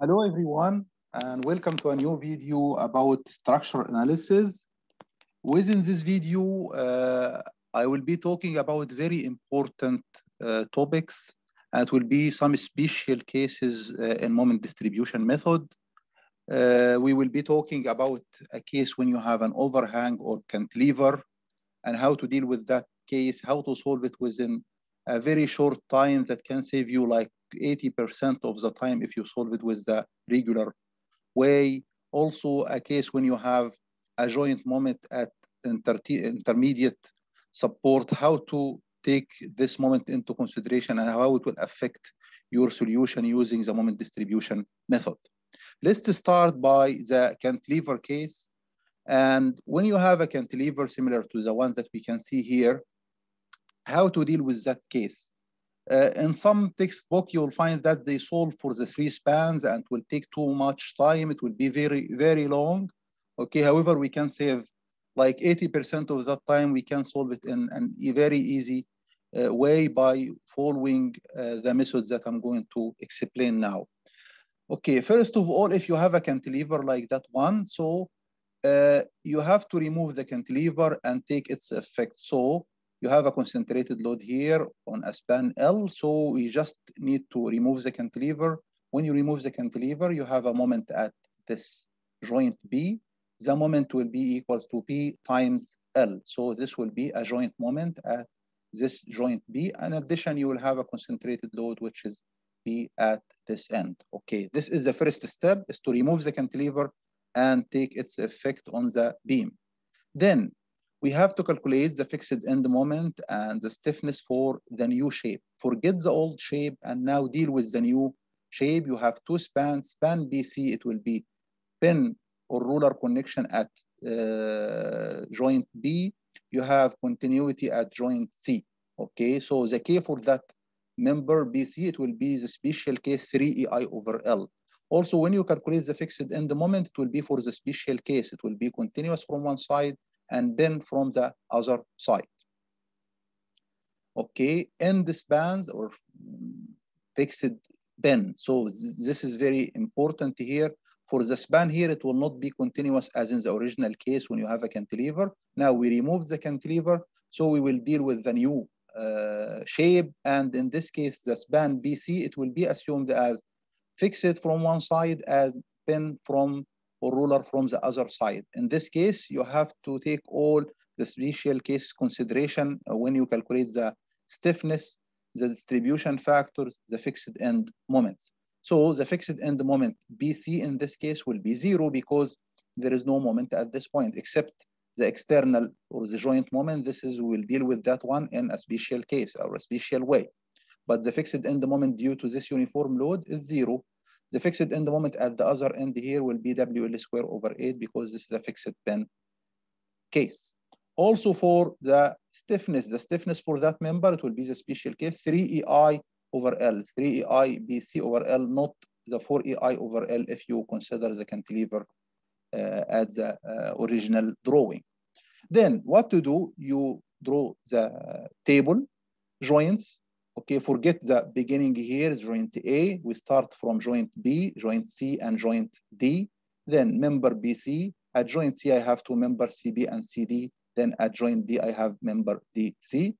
Hello, everyone, and welcome to a new video about structural analysis. Within this video, uh, I will be talking about very important uh, topics, and it will be some special cases uh, in moment distribution method. Uh, we will be talking about a case when you have an overhang or cantilever, and how to deal with that case, how to solve it within a very short time that can save you like 80% of the time if you solve it with the regular way. Also, a case when you have a joint moment at inter intermediate support, how to take this moment into consideration and how it will affect your solution using the moment distribution method. Let's start by the cantilever case. And when you have a cantilever similar to the ones that we can see here, how to deal with that case. Uh, in some textbook, you'll find that they solve for the three spans and will take too much time. It will be very, very long. Okay, however, we can save like 80% of that time. We can solve it in, in a very easy uh, way by following uh, the methods that I'm going to explain now. Okay, first of all, if you have a cantilever like that one, so uh, you have to remove the cantilever and take its effect. So you have a concentrated load here on a span L. So we just need to remove the cantilever. When you remove the cantilever, you have a moment at this joint B. The moment will be equals to P times L. So this will be a joint moment at this joint B. In addition, you will have a concentrated load, which is P at this end. Okay, this is the first step, is to remove the cantilever and take its effect on the beam. Then we have to calculate the fixed end moment and the stiffness for the new shape. Forget the old shape and now deal with the new shape. You have two spans. Span BC, it will be pin or roller connection at uh, joint B. You have continuity at joint C. Okay, so the K for that member BC, it will be the special case 3EI over L. Also, when you calculate the fixed end moment, it will be for the special case. It will be continuous from one side and then from the other side. Okay, end spans or fixed bend. So this is very important here. For the span here, it will not be continuous as in the original case when you have a cantilever. Now we remove the cantilever, so we will deal with the new uh, shape. And in this case, the span BC, it will be assumed as fixed from one side and pin from or roller from the other side. In this case, you have to take all the special case consideration uh, when you calculate the stiffness, the distribution factors, the fixed end moments. So the fixed end moment BC in this case will be zero because there is no moment at this point except the external or the joint moment. This is we'll deal with that one in a special case or a special way. But the fixed end moment due to this uniform load is zero. The fixed end moment at the other end here will be WL square over 8 because this is a fixed pin case. Also for the stiffness, the stiffness for that member, it will be the special case 3EI over L, 3EI BC over L, not the 4EI over L if you consider the cantilever uh, at the uh, original drawing. Then what to do? You draw the table, joints, Okay, forget the beginning here joint A. We start from joint B, joint C, and joint D. Then member BC. At joint C, I have two member CB and CD. Then at joint D, I have member DC.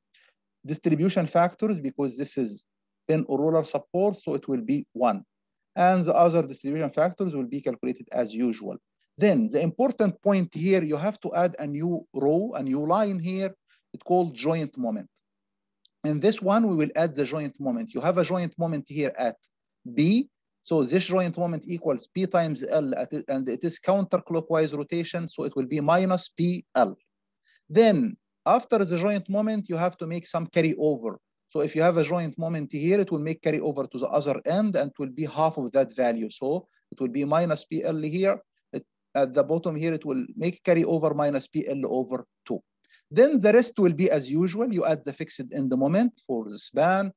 Distribution factors, because this is pin or roller support, so it will be one. And the other distribution factors will be calculated as usual. Then the important point here, you have to add a new row, a new line here. It's called joint moment. In this one, we will add the joint moment. You have a joint moment here at B. So this joint moment equals P times L, it, and it is counterclockwise rotation. So it will be minus PL. Then after the joint moment, you have to make some carryover. So if you have a joint moment here, it will make carry over to the other end and it will be half of that value. So it will be minus PL here. It, at the bottom here, it will make carry over minus PL over 2. Then the rest will be as usual. You add the fixed in the moment for the span.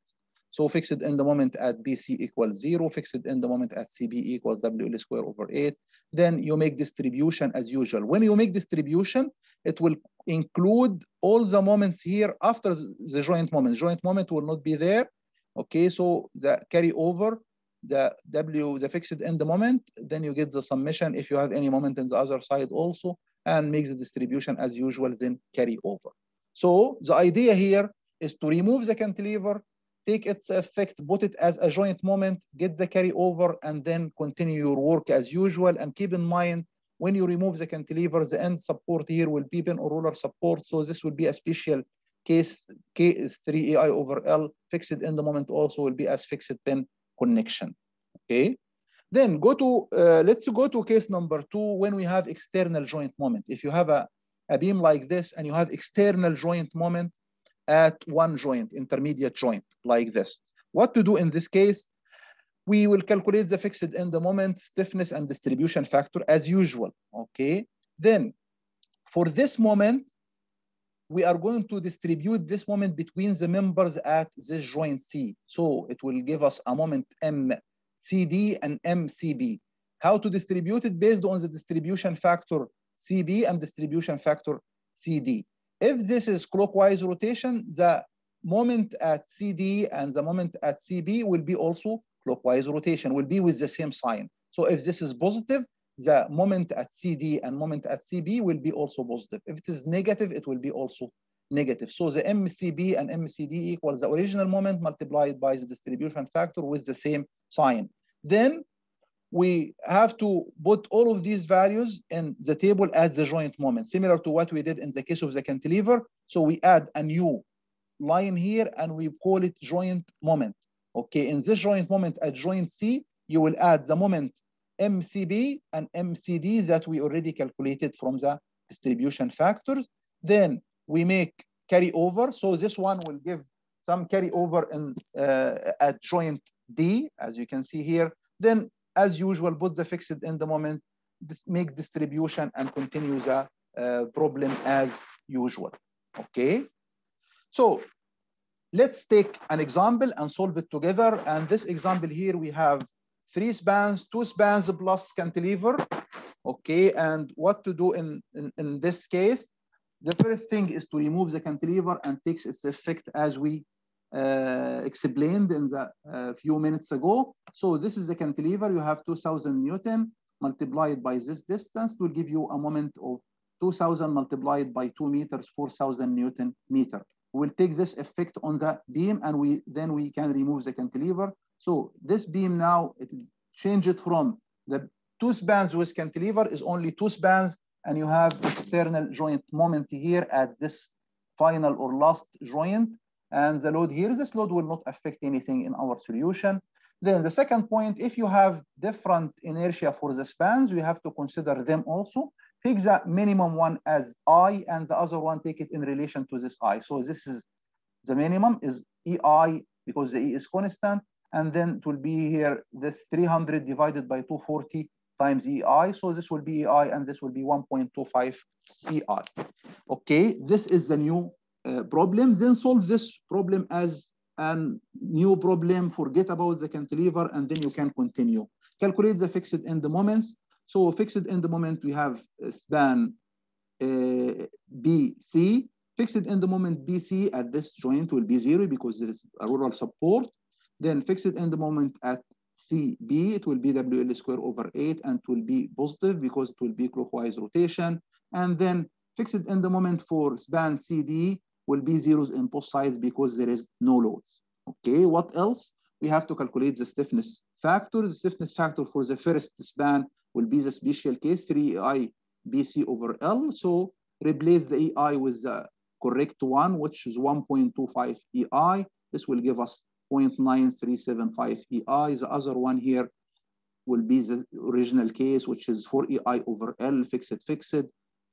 So fixed in the moment at BC equals zero, fixed in the moment at CB equals WL square over eight. Then you make distribution as usual. When you make distribution, it will include all the moments here after the joint moment. Joint moment will not be there. Okay, so the carry over the W, the fixed in the moment, then you get the summation if you have any moment in the other side also, and make the distribution as usual, then carry over. So the idea here is to remove the cantilever, take its effect, put it as a joint moment, get the carry over, and then continue your work as usual. And keep in mind, when you remove the cantilever, the end support here will be pin or roller support. So this will be a special case, K is 3 EI over L. Fixed end moment also will be as fixed pin connection, okay? Then go to, uh, let's go to case number two when we have external joint moment. If you have a, a beam like this and you have external joint moment at one joint, intermediate joint like this. What to do in this case? We will calculate the fixed end moment, stiffness, and distribution factor as usual, okay? Then for this moment, we are going to distribute this moment between the members at this joint C. So it will give us a moment MCD and MCB. How to distribute it based on the distribution factor CB and distribution factor CD. If this is clockwise rotation, the moment at CD and the moment at CB will be also clockwise rotation, will be with the same sign. So if this is positive, the moment at CD and moment at CB will be also positive. If it is negative, it will be also negative. So the MCB and MCD equals the original moment multiplied by the distribution factor with the same sign. Then we have to put all of these values in the table as the joint moment, similar to what we did in the case of the cantilever. So we add a new line here and we call it joint moment. Okay, in this joint moment at joint C, you will add the moment MCB and MCD that we already calculated from the distribution factors. Then we make carry over. So this one will give some carry over in, uh, at joint D, as you can see here. Then, as usual, put the fixed in the moment, make distribution and continue the uh, problem as usual. Okay. So let's take an example and solve it together. And this example here, we have three spans, two spans plus cantilever. Okay, and what to do in, in, in this case? The first thing is to remove the cantilever and takes its effect as we uh, explained in the uh, few minutes ago. So this is the cantilever. You have 2000 Newton multiplied by this distance will give you a moment of 2000 multiplied by 2 meters, 4000 Newton meter. We'll take this effect on the beam and we then we can remove the cantilever. So this beam now, it is changed from the two spans with cantilever is only two spans and you have external joint moment here at this final or last joint. And the load here, this load will not affect anything in our solution. Then the second point, if you have different inertia for the spans, we have to consider them also. Take the minimum one as I and the other one take it in relation to this I. So this is the minimum is EI because the E is constant. And then it will be here, this 300 divided by 240 times EI. So this will be EI and this will be 1.25 EI. Okay, this is the new uh, problem. Then solve this problem as a new problem. Forget about the cantilever and then you can continue. Calculate the fixed end moments. So fixed end moment, we have span uh, BC. Fixed end moment BC at this joint will be zero because there is a roller support. Then fixed end moment at CB, it will be WL square over 8 and it will be positive because it will be clockwise rotation. And then fixed the moment for span CD will be zeros in both sides because there is no loads. Okay, what else? We have to calculate the stiffness factor. The stiffness factor for the first span will be the special case 3i BC over L. So replace the EI with the correct one, which is 1.25 EI. This will give us 0.9375 EI. The other one here will be the original case, which is 4 EI over L, fixed, fixed.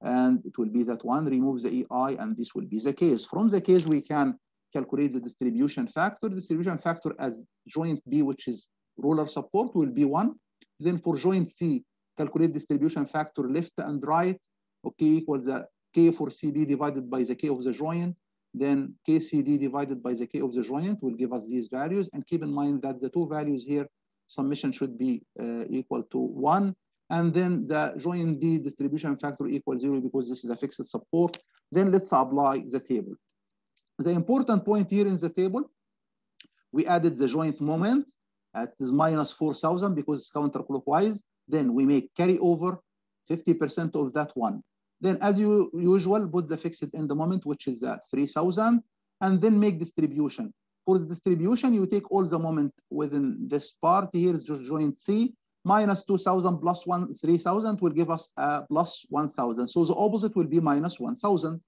And it will be that one, remove the EI, and this will be the case. From the case, we can calculate the distribution factor. Distribution factor as joint B, which is roller support, will be one. Then for joint C, calculate distribution factor left and right, okay, equals the K for CB divided by the K of the joint then KCD divided by the K of the joint will give us these values. And keep in mind that the two values here, summation should be uh, equal to one. And then the joint D distribution factor equals zero because this is a fixed support. Then let's apply the table. The important point here in the table, we added the joint moment is minus 4,000 because it's counterclockwise. Then we make carry over 50% of that one. Then as you usual, put the fixed in the moment, which is uh, 3,000, and then make distribution. For the distribution, you take all the moment within this part. Here is just joint C, minus 2,000 plus 1, 3,000 will give us uh, plus 1,000. So the opposite will be minus 1,000.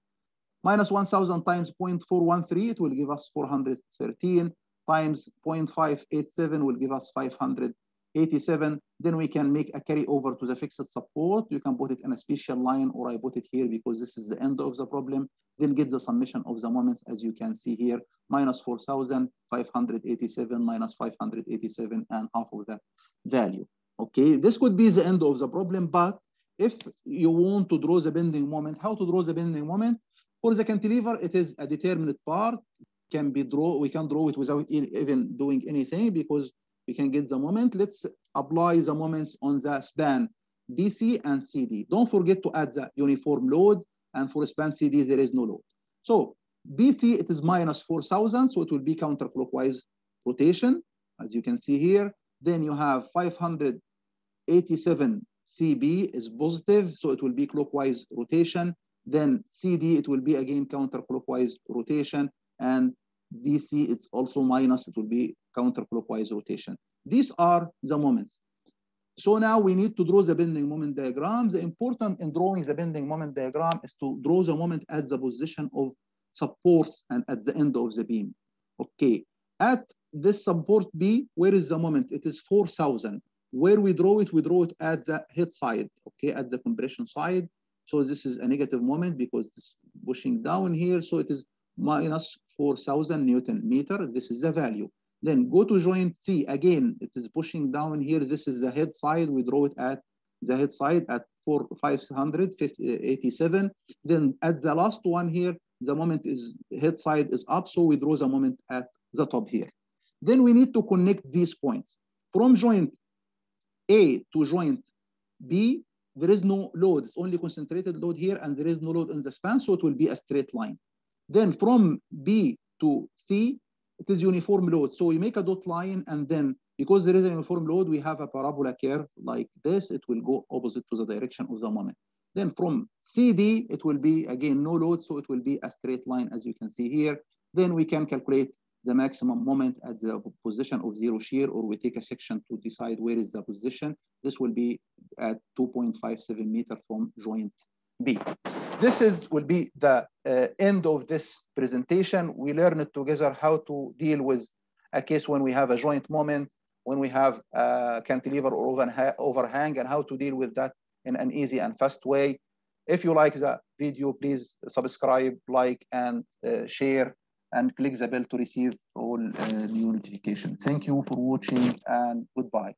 Minus 1,000 times 0.413, it will give us 413 times 0.587 will give us 587. Then we can make a carry over to the fixed support. You can put it in a special line or I put it here because this is the end of the problem. Then get the summation of the moments as you can see here, minus 4,587 minus 587 and half of that value. Okay, this could be the end of the problem, but if you want to draw the bending moment, how to draw the bending moment? For the cantilever, it is a determinate part, can be draw, we can draw it without even doing anything because we can get the moment. Let's apply the moments on the span BC and CD. Don't forget to add the uniform load, and for span CD, there is no load. So BC, it is minus 4,000, so it will be counterclockwise rotation, as you can see here. Then you have 587 CB is positive, so it will be clockwise rotation. Then CD, it will be again counterclockwise rotation. And DC, it's also minus, it will be counterclockwise rotation. These are the moments. So now we need to draw the bending moment diagram. The important in drawing the bending moment diagram is to draw the moment at the position of supports and at the end of the beam. Okay, at this support B, where is the moment? It is 4,000. Where we draw it, we draw it at the head side, okay, at the compression side. So this is a negative moment because it's pushing down here. So it is minus 4,000 Newton meter. This is the value. Then go to joint C. Again, it is pushing down here. This is the head side. We draw it at the head side at 4, 587. Then at the last one here, the moment is head side is up. So we draw the moment at the top here. Then we need to connect these points. From joint A to joint B, there is no load. It's only concentrated load here, and there is no load in the span, so it will be a straight line. Then from B to C, it is uniform load. So we make a dot line, and then because there is a uniform load, we have a parabola curve like this. It will go opposite to the direction of the moment. Then from CD, it will be, again, no load, so it will be a straight line, as you can see here. Then we can calculate the maximum moment at the position of zero shear, or we take a section to decide where is the position. This will be at 2.57 meter from joint B. This is will be the uh, end of this presentation. We learned together how to deal with a case when we have a joint moment, when we have a cantilever or overhang, and how to deal with that in an easy and fast way. If you like the video, please subscribe, like, and uh, share, and click the bell to receive all uh, new notifications. Thank you for watching, and goodbye.